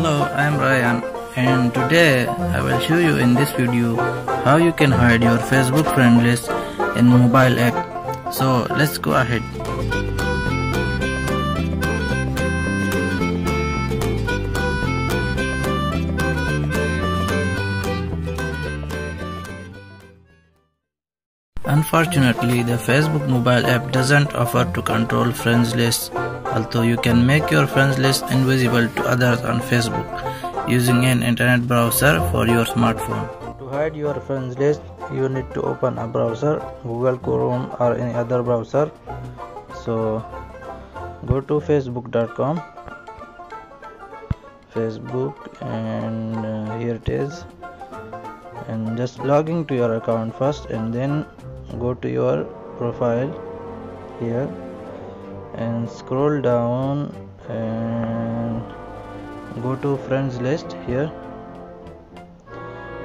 Hello, I am Ryan and today I will show you in this video how you can hide your Facebook friend list in mobile app. So let's go ahead. Unfortunately, the Facebook mobile app doesn't offer to control friends list, although you can make your friends list invisible to others on Facebook using an internet browser for your smartphone. To hide your friends list, you need to open a browser, Google Chrome or any other browser. So go to facebook.com facebook and uh, here it is and just logging to your account first and then go to your profile here and scroll down and go to friends list here.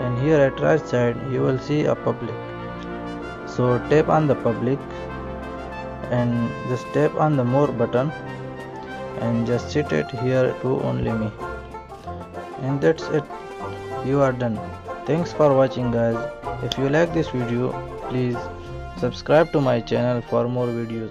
And here at right side you will see a public. So tap on the public and just tap on the more button and just set it here to only me. And that's it. You are done. Thanks for watching guys. If you like this video please subscribe to my channel for more videos